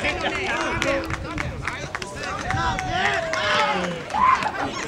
Amém.